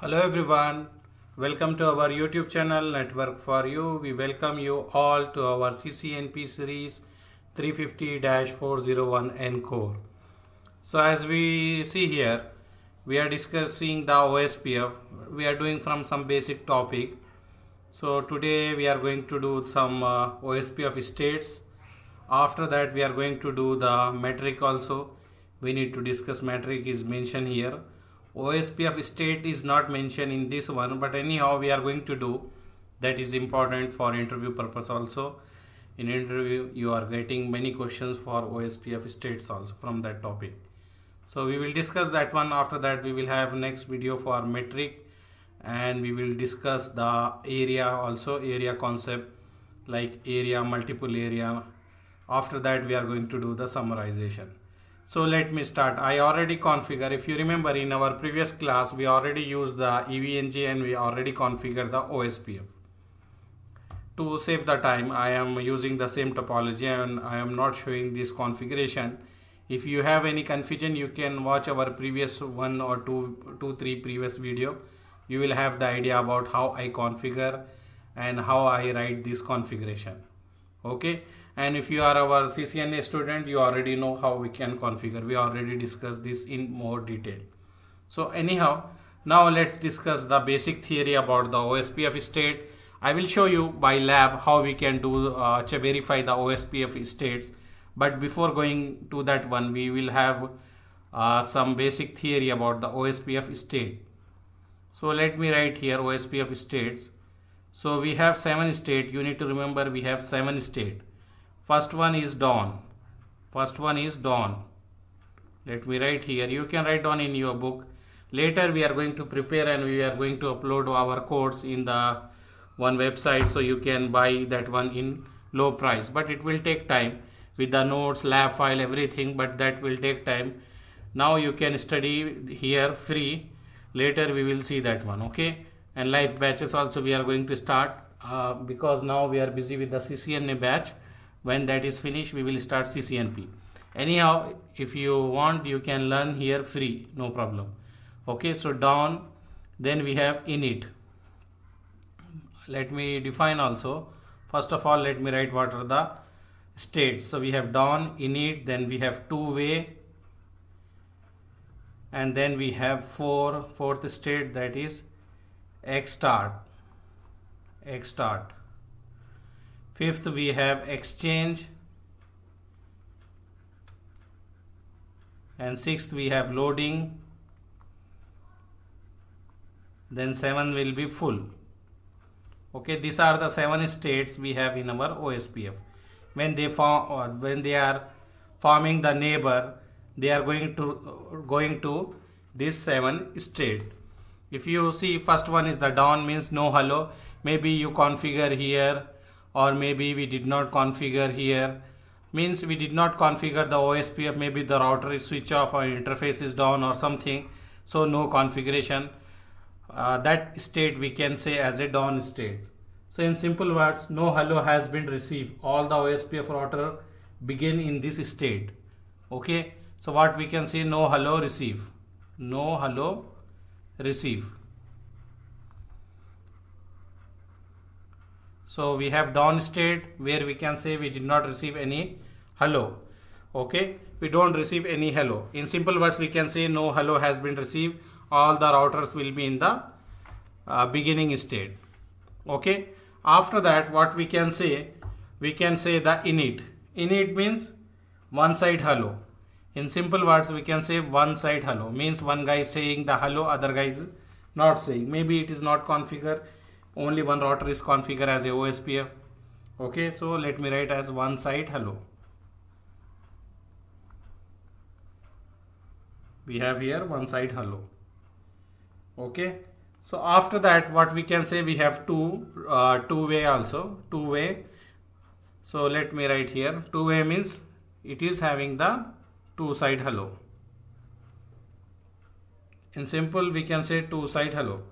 Hello everyone, welcome to our YouTube channel Network for You. We welcome you all to our CCNP series 350-401 ENCOR. So as we see here, we are discussing the OSPF. We are doing from some basic topic. So today we are going to do some uh, OSPF states. After that we are going to do the metric also. We need to discuss metric is mentioned here OSPF state is not mentioned in this one but anyhow we are going to do. That is important for interview purpose also. In interview you are getting many questions for OSPF states also from that topic. So we will discuss that one. After that we will have next video for metric and we will discuss the area also area concept like area multiple area. After that we are going to do the summarization so let me start. I already configure. If you remember in our previous class, we already used the EVE-NG and we already configured the OSPF. To save the time, I am using the same topology and I am not showing this configuration. If you have any confusion, you can watch our previous one or two, two, three previous video. You will have the idea about how I configure and how I write this configuration. Okay and if you are our CCNA student you already know how we can configure. We already discussed this in more detail. So anyhow now let's discuss the basic theory about the OSPF state. I will show you by lab how we can do uh, verify the OSPF states. But before going to that one we will have uh, some basic theory about the OSPF state. So let me write here OSPF states. So we have seven state. You need to remember we have seven state first one is down. First one is down. Let me write here. You can write down in your book. Later we are going to prepare and we are going to upload our course in the one website so you can buy that one in low price. But it will take time with the notes lab file everything but that will take time. Now you can study here free. Later we will see that one okay? And live batches also we are going to start uh, because now we are busy with the CCNA batch when that is finished we will start CCNP anyhow if you want you can learn here free no problem. Okay so down then we have init. Let me define also. First of all let me write what are the states. So we have down init then we have two way and then we have four. Fourth state that is ExStart. X start Fifth, we have exchange. And sixth, we have loading. Then seven will be full. Okay, these are the seven states we have in our OSPF. When they form, or when they are forming the neighbor, they are going to going to this seven state. If you see, first one is the down means no hello. Maybe you configure here or maybe we did not configure here. Means we did not configure the OSPF maybe the router is switch off or interface is down or something. So no configuration. Uh, that state we can say as a down state. So in simple words no hello has been received. All the OSPF router begin in this state. Okay? So what we can say no hello receive no hello receive so we have down state where we can say we did not receive any hello. Okay? We don't receive any hello. In simple words we can say no hello has been received. All the routers will be in the uh, beginning state. Okay? After that what we can say we can say the init. Init means one side hello. In simple words we can say one side hello. Means one guy is saying the hello other guy is not saying. Maybe it is not configured only one router is configured as a OSPF okay so let me write as one side hello. We have here one side hello. Okay so after that what we can say we have two uh, two way also two way so let me write here two way means it is having the two side hello. In simple we can say two side hello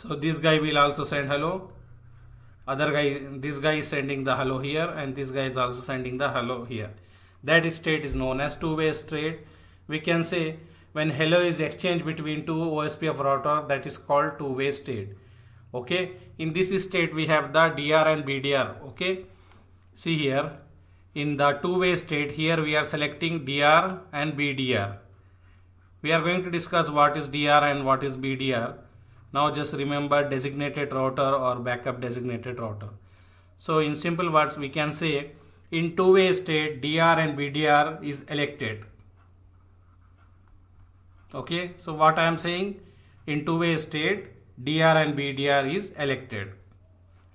so this guy will also send hello. Other guy this guy is sending the hello here and this guy is also sending the hello here. That state is known as two-way state. We can say when hello is exchanged between two OSPF router that is called two-way state. Okay? In this state we have the DR and BDR okay? See here. In the two-way state here we are selecting DR and BDR we are going to discuss what is DR and what is BDR now just remember designated router or backup designated router. So in simple words we can say in two-way state DR and BDR is elected. Okay? So what I am saying? In two-way state DR and BDR is elected.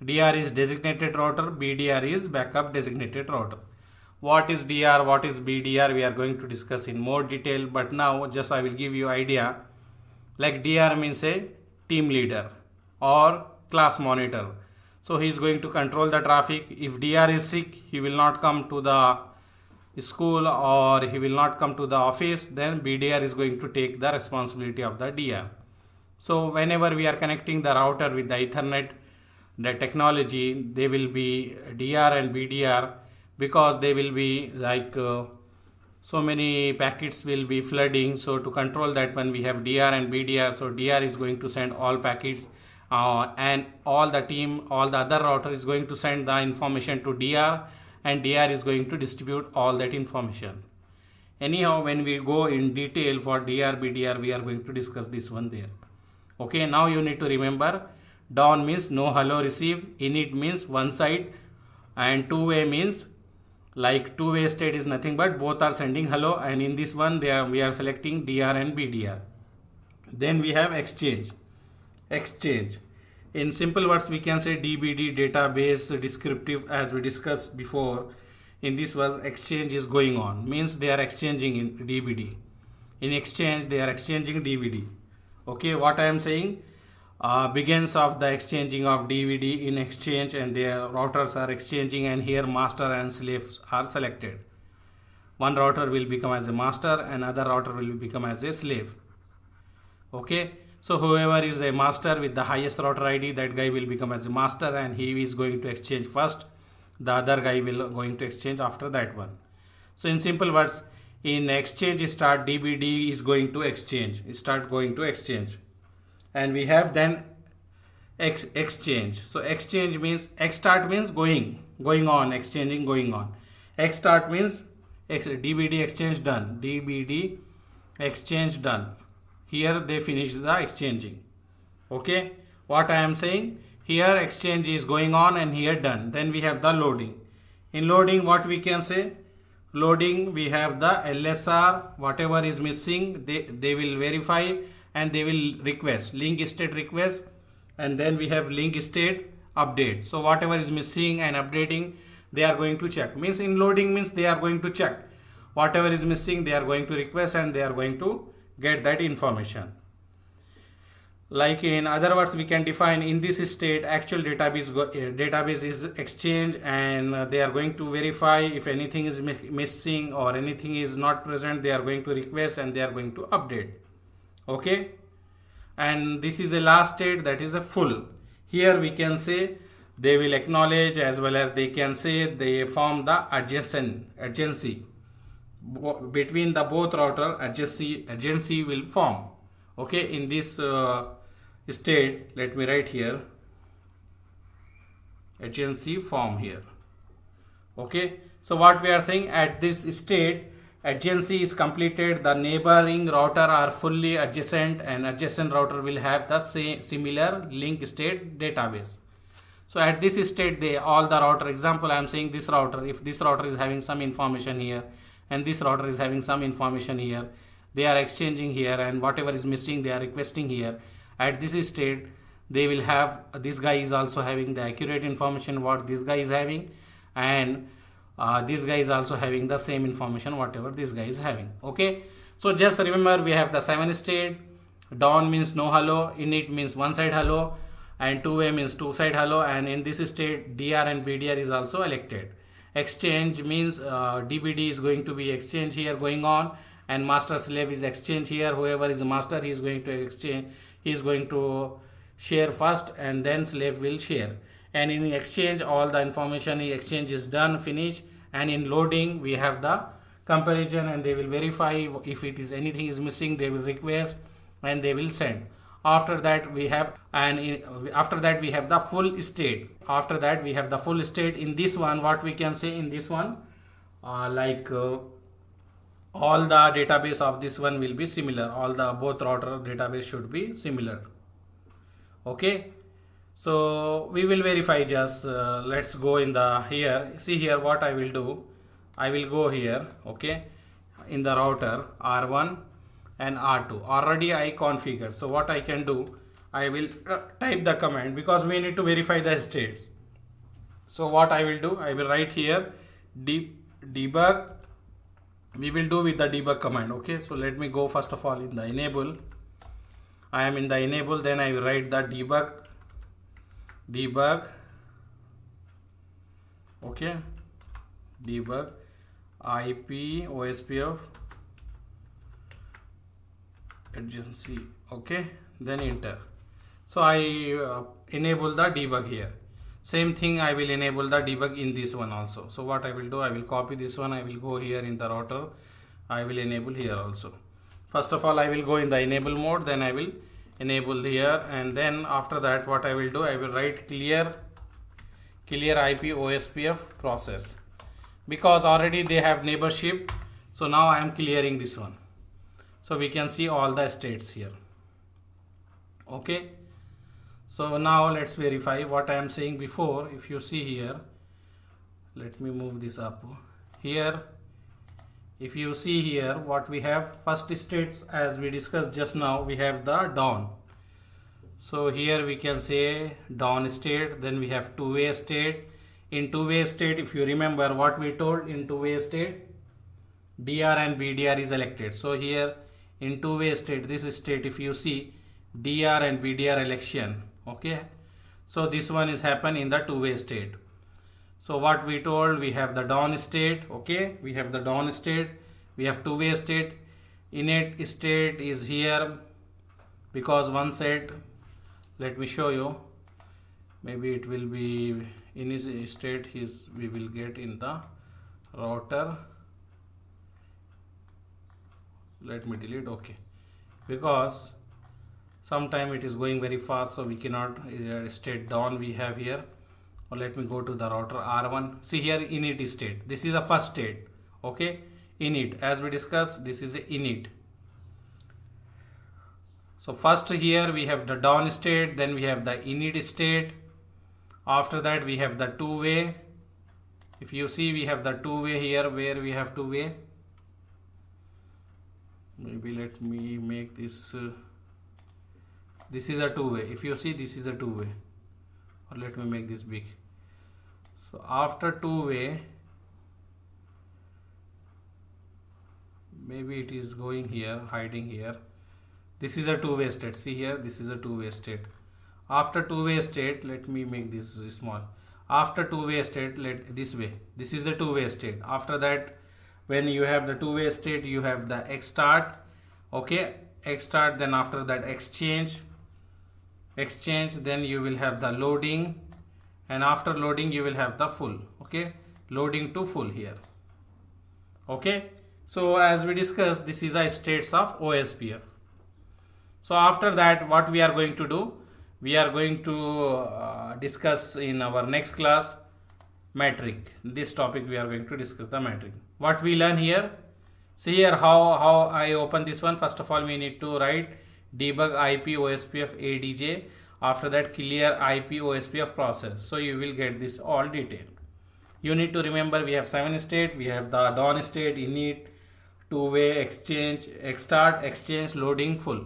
DR is designated router, BDR is backup designated router. What is DR, what is BDR we are going to discuss in more detail but now just I will give you idea. Like DR means a team leader or class monitor. So he is going to control the traffic. If DR is sick, he will not come to the school or he will not come to the office, then BDR is going to take the responsibility of the DR. So whenever we are connecting the router with the Ethernet, the technology, they will be DR and BDR because they will be like uh, so many packets will be flooding. So to control that when we have DR and BDR, so DR is going to send all packets uh, and all the team, all the other router is going to send the information to DR and DR is going to distribute all that information. Anyhow, when we go in detail for DR, BDR, we are going to discuss this one there okay now you need to remember down means no hello receive init means one side and two way means like two way state is nothing but both are sending hello and in this one they are we are selecting dr and bdr then we have exchange. Exchange. In simple words we can say dbd database descriptive as we discussed before. In this was exchange is going on. Means they are exchanging in dbd in exchange they are exchanging dbd okay what i am saying uh, begins of the exchanging of dbd in exchange and their routers are exchanging and here master and slaves are selected. One router will become as a master and other router will become as a slave. Okay? So whoever is a master with the highest router id that guy will become as a master and he is going to exchange first. The other guy will going to exchange after that one. So in simple words in exchange start dbd is going to exchange. Start going to exchange and we have then exchange. So exchange means ExStart means going going on exchanging going on. X start means X, dbd exchange done. Dbd exchange done. Here they finish the exchanging. Okay? What i am saying? Here exchange is going on and here done. Then we have the loading. In loading what we can say? Loading we have the LSR whatever is missing they, they will verify and they will request link state request and then we have link state update. So whatever is missing and updating they are going to check. Means in loading means they are going to check. Whatever is missing they are going to request and they are going to get that information. Like in other words we can define in this state actual database uh, database is exchange and uh, they are going to verify if anything is mi missing or anything is not present they are going to request and they are going to update okay? And this is a last state that is a full. Here we can say they will acknowledge as well as they can say they form the adjacent agency. Between the both router adjacency adjacency will form. Okay? In this uh, state let me write here. Adjacency form here. Okay? So what we are saying at this state adjacency is completed. The neighboring router are fully adjacent and adjacent router will have the same similar link state database. So at this state they all the router example i am saying this router if this router is having some information here and this router is having some information here they are exchanging here and whatever is missing they are requesting here. At this state they will have this guy is also having the accurate information what this guy is having and uh, this guy is also having the same information whatever this guy is having okay? So just remember we have the seven state down means no hello init means one side hello and 2way means two side hello and in this state dr and bdr is also elected. Exchange means uh, dbd is going to be exchange here going on and master slave is exchange here whoever is master he is going to exchange he is going to share first and then slave will share and in exchange all the information exchange is done finish and in loading we have the comparison and they will verify if it is anything is missing they will request and they will send. After that we have and after that we have the full state. After that we have the full state in this one. What we can say in this one? Uh, like uh, all the database of this one will be similar. All the both router database should be similar. Okay so we will verify just uh, let's go in the here. See here what I will do. I will go here okay in the router R1 and R2 already I configure so what I can do I will uh, type the command because we need to verify the states. So what I will do I will write here debug. We will do with the debug command okay? So let me go first of all in the enable. I am in the enable then I will write the debug debug. Okay. Debug. IP OSPF adjacency. Okay. Then enter. So I uh, enable the debug here. Same thing I will enable the debug in this one also. So what I will do I will copy this one. I will go here in the router. I will enable here also. First of all I will go in the enable mode. Then I will enable here and then after that what I will do I will write clear clear IP OSPF process. Because already they have neighborship so now I am clearing this one. So we can see all the states here. Okay? So now let's verify what I am saying before. If you see here let me move this up. Here if you see here what we have first states as we discussed just now we have the down so here we can say down state then we have two-way state. In two-way state if you remember what we told in two-way state DR and BDR is elected. So here in two-way state this state if you see DR and BDR election okay? So this one is happen in the two-way state so what we told we have the down state okay? We have the down state. We have two-way state. Init state is here because one set let me show you. Maybe it will be in his state we will get in the router. Let me delete okay. Because sometime it is going very fast so we cannot uh, state down we have here or let me go to the router r1 see here init state. This is the first state. Okay? Init. As we discussed this is init. So first here we have the down state then we have the init state. After that we have the two way if you see we have the two way here. Where we have two way maybe let me make this uh, this is a two-way. If you see this is a two-way or let me make this big. So after two-way maybe it is going here hiding here. This is a two-way state. See here this is a two-way state. After two-way state let me make this small. After two-way state let this way. This is a two-way state. After that when you have the two-way state you have the ExStart. Okay ExStart then after that exchange exchange then you will have the loading and after loading you will have the full okay? Loading to full here okay? So as we discussed this is a states of OSPF so after that what we are going to do? We are going to uh, discuss in our next class metric this topic we are going to discuss the metric what we learn here? See here how how I open this one. First of all we need to write debug IP OSPF ADJ after that clear IP OSPF process. So you will get this all detail you need to remember we have seven state we have the down state init two-way exchange start exchange loading full.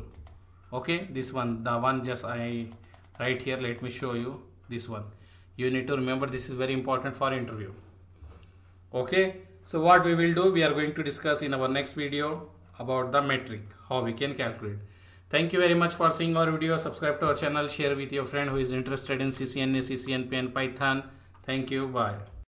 Okay this one the one just I write here let me show you this one. You need to remember this is very important for interview. Okay so what we will do we are going to discuss in our next video about the metric how we can calculate Thank you very much for seeing our video. Subscribe to our channel. Share with your friend who is interested in CCNA, CCNP and Python. Thank you. Bye.